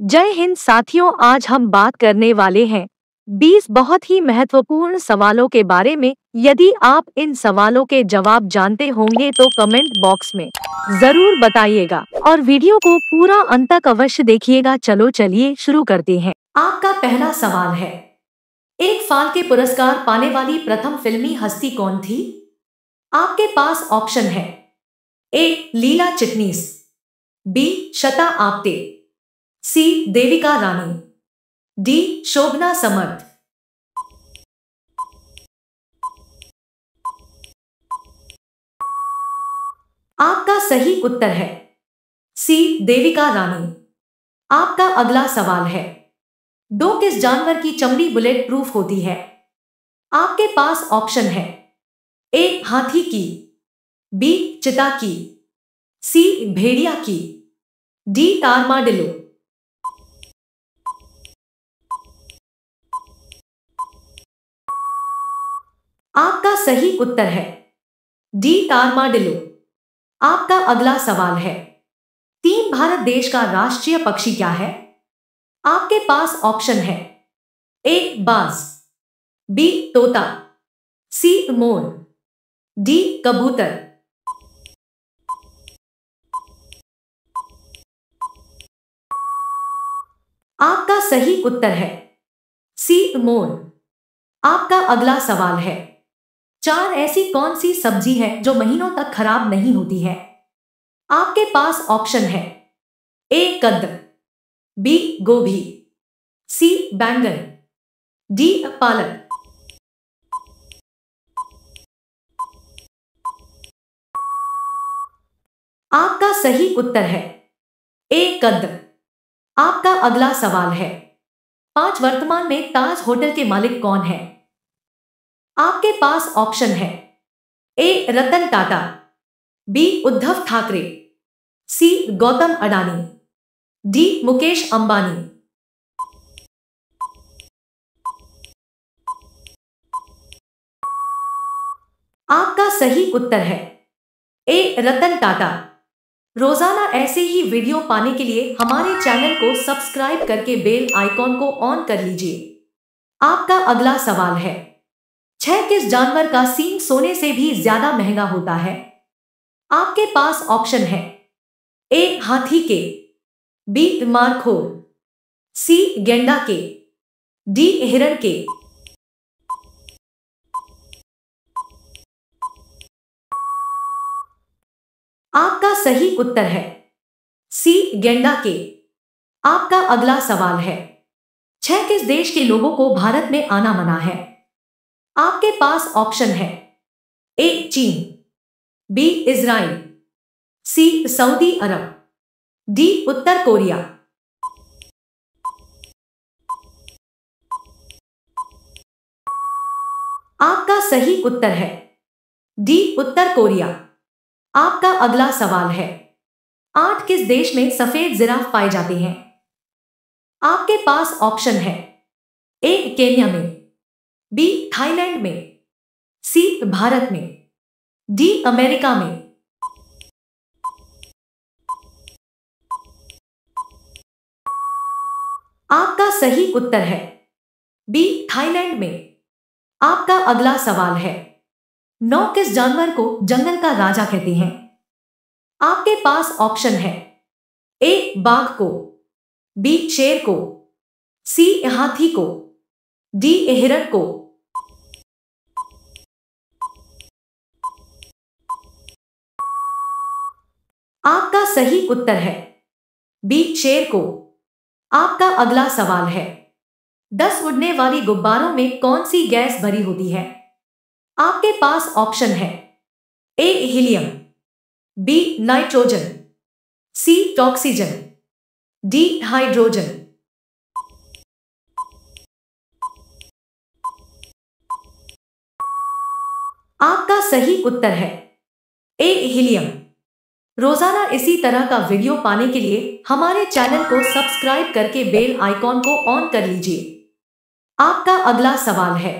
जय हिंद साथियों, आज हम बात करने वाले हैं 20 बहुत ही महत्वपूर्ण सवालों के बारे में। यदि आप इन सवालों के जवाब जानते होंगे तो कमेंट बॉक्स में ज़रूर बताइएगा और वीडियो को पूरा अंत तक अवश्य देखिएगा। चलो चलिए शुरू करते हैं। आपका पहला सवाल है, एक फाल के पुरस्कार पाने वाली प्रथम फिल्मी हस्ती कौन थी? आपके पास ऑप्शन है, A Leela Chitnis, B Shanta Apte. C Devika Rani, D Shobhana Samarth. आपका सही उत्तर है, सी देविका रानी। आपका अगला सवाल है, दो किस जानवर की चमड़ी बुलेट प्रूफ होती है? आपके पास ऑप्शन है, ए हाथी की, बी चिता की, सी भेड़िया की, डी टारमाडिलो आपका सही उत्तर है। डी. टारमाडिलो आपका अगला सवाल है। तीन भारत देश का राष्ट्रीय पक्षी क्या है? आपके पास ऑप्शन है। ए. बाज। बी. तोता। सी. मोर। डी. कबूतर। आपका सही उत्तर है। सी. मोर। आपका अगला सवाल है। चार ऐसी कौन सी सब्ज़ी है जो महीनों तक खराब नहीं होती है? आपके पास ऑप्शन है। ए कद बी, गोभी, सी, बैंगन, डी, पालक। आपका सही उत्तर है। ए कद आपका अगला सवाल है। पाँच वर्तमान में ताज होटल के मालिक कौन है? आपके पास ऑप्शन है। A, Ratan Tata. B, Uddhav Thackeray. C, Gautam Adani. D, Mukesh Ambani. आपका सही उत्तर है। ए, रतन टाटा। रोज़ाना ऐसे ही वीडियो पाने के लिए हमारे चैनल को सब्सक्राइब करके बेल आइकॉन को ऑन कर लीजिए। आपका अगला सवाल है। छह किस जानवर का सींग सोने से भी ज़्यादा महँगा होता है? आपके पास ऑप्शन है। ए, हाथी के। बी मारखोर सी, गेंडा के। डी, हिरण के। आपका सही उत्तर है। सी, गेंडा के। आपका अगला सवाल है। छह किस देश के लोगों को भारत में आना मना है? आपके पास ऑप्शन है। ए, चीन, B, Israel, C, Saudi Arab, D, उत्तर कोरिया। आपका सही उत्तर है। डी, उत्तर कोरिया। आपका अगला सवाल है। आठ किस देश में सफ़ेद जिराफ पाए जाते हैं? आपके पास ऑप्शन है। ए, केन्या में। बी, थाईलैंड में, सी, भारत में, डी, अमेरिका में। आपका सही उत्तर है। बी, थाईलैंड में। आपका अगला सवाल है। नौ किस जानवर को जंगल का राजा कहते हैं? आपके पास ऑप्शन है। ए, बाघ को। बी, शेर को। सी, हाथी को। डी हिरण को आपका सही उत्तर है। बी, शेर को। आपका अगला सवाल है। दस उड़ने वाली गुब्बारों में कौन सी गैस भरी होती है? आपके पास ऑप्शन है। A, helium. B, nitrogen. C, oxygen. D, hydrogen. आपका सही उत्तर है। A, helium. रोज़ाना इसी तरह का वीडियो पाने के लिए हमारे चैनल को सब्सक्राइब करके बेल आइकॉन को ऑन कर लीजिए। आपका अगला सवाल है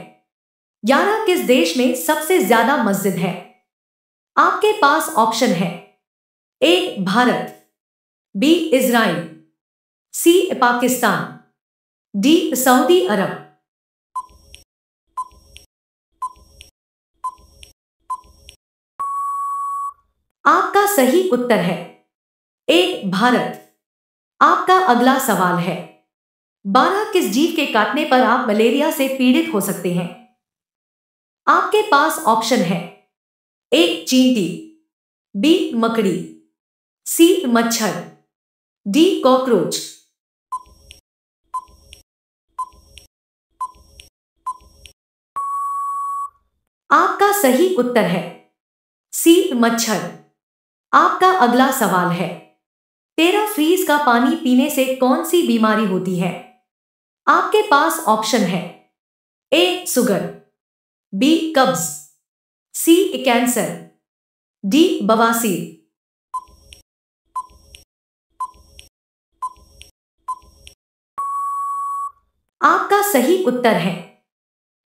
ग्यारह किस देश में सबसे ज़्यादा मस्जिद है? आपके पास ऑप्शन है, A, Bharat, B, Israel, C, Pakistan, D, Saudi Arab आपका सही उत्तर है। ए, भारत। आपका अगला सवाल है। बारह किस जीव के काटने पर आप मलेरिया से पीड़ित हो सकते हैं? आपके पास ऑप्शन है। ए, चींटी। बी, मकड़ी। सी, मच्छर। D, cockroach. आपका सही उत्तर है। सी, मच्छर। आपका अगला सवाल है, तेरा फ्रीज का पानी पीने से कौन सी बीमारी होती है? आपके पास ऑप्शन है ए सुगर बी कब्ज सी कैंसर डी बवासीर। आपका सही उत्तर है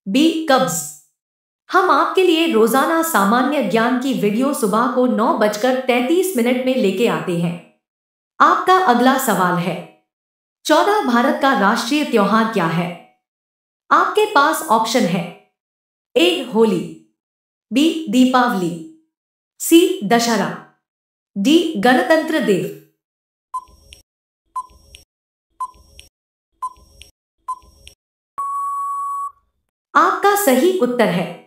बी कब्ज हम आपके लिए रोज़ाना सामान्य ज्ञान की वीडियो सुबह को नौ बजकर तैतीस मिनट में लेके आते हैं। आपका अगला सवाल है, चौदह भारत का राष्ट्रीय त्योहार क्या है? आपके पास ऑप्शन है, A, Holi, B, Deepawali, C, Dussehra, D, गणतंत्र देव आपका सही उत्तर है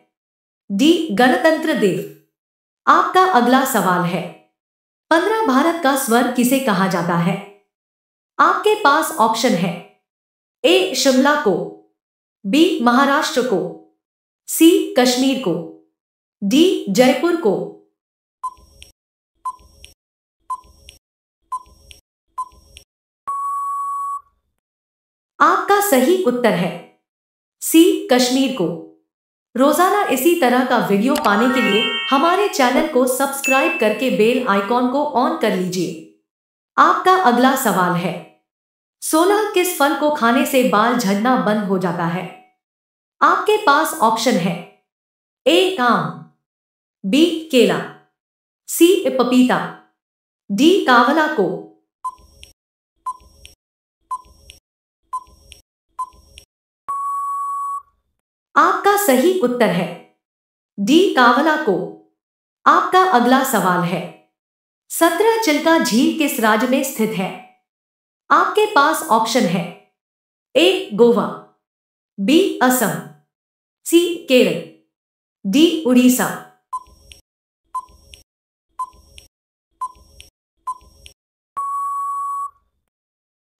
डी गणतंत्र देव आपका अगला सवाल है। पंद्रह भारत का स्वर किसे कहा जाता है? आपके पास ऑप्शन है। ए, शिमला को। बी, महाराष्ट्र को। सी, कश्मीर को। डी, जयपुर को। आपका सही उत्तर है। सी, कश्मीर को। रोज़ाना इसी तरह का वीडियो पाने के लिए हमारे चैनल को सब्सक्राइब करके बेल आइकॉन को ऑन कर लीजिए। आपका अगला सवाल है, सोलह किस फल को खाने से बाल झड़ना बंद हो जाता है? आपके पास ऑप्शन है, ए आम बी केला, सी पपीता, डी कावला को। आपका सही उत्तर है। डी. कावला को आपका अगला सवाल है। सत्रह चिल्का झील किस राज्य में स्थित है? आपके पास ऑप्शन है। A. Goa, B. Assam, C. Kerala, D. Orissa.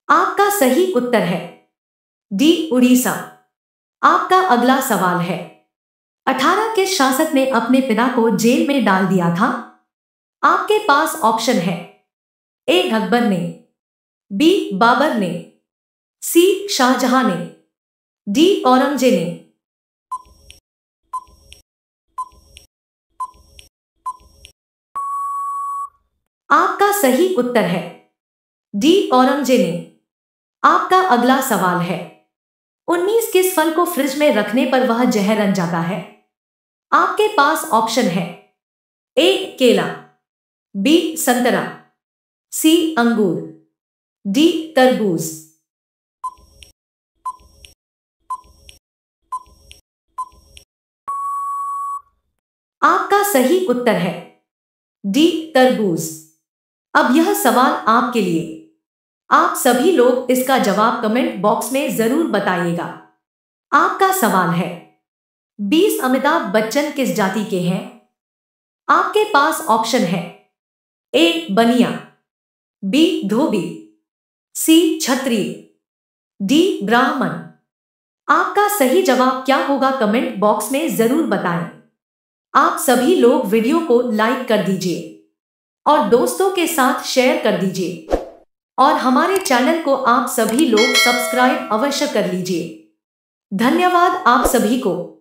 आपका सही उत्तर है। डी. उड़ीसा। आपका अगला सवाल है। अठारह के शासक ने अपने पिता को जेल में डाल दिया था। आपके पास ऑप्शन है। ए, अकबर ने, बी, बाबर ने, सी, शाहजहां ने, डी, औरंगज़ेब ने। आपका सही उत्तर है। डी, औरंगज़ेब ने। आपका अगला सवाल है। उन्नीस किस फल को फ्रिज में रखने पर वह जहर बन जाता है। आपके पास ऑप्शन है। ए केला। बी संतरा। सी अंगूर। डी तरबूज। आपका सही उत्तर है। डी तरबूज। अब यह सवाल आपके लिए। आप सभी लोग इसका जवाब कमेंट बॉक्स में ज़रूर बताइएगा। आपका सवाल है 20 अमिताभ बच्चन किस जाति के हैं? आपके पास ऑप्शन है, ए बनिया, बी धोबी, सी छत्री, डी ब्राह्मण। आपका सही जवाब क्या होगा कमेंट बॉक्स में ज़रूर बताएँ। आप सभी लोग वीडियो को लाइक कर दीजिए और दोस्तों के साथ शेयर कर दीजिए। और हमारे चैनल को आप सभी लोग सब्सक्राइब अवश्य कर लीजिए। धन्यवाद आप सभी को।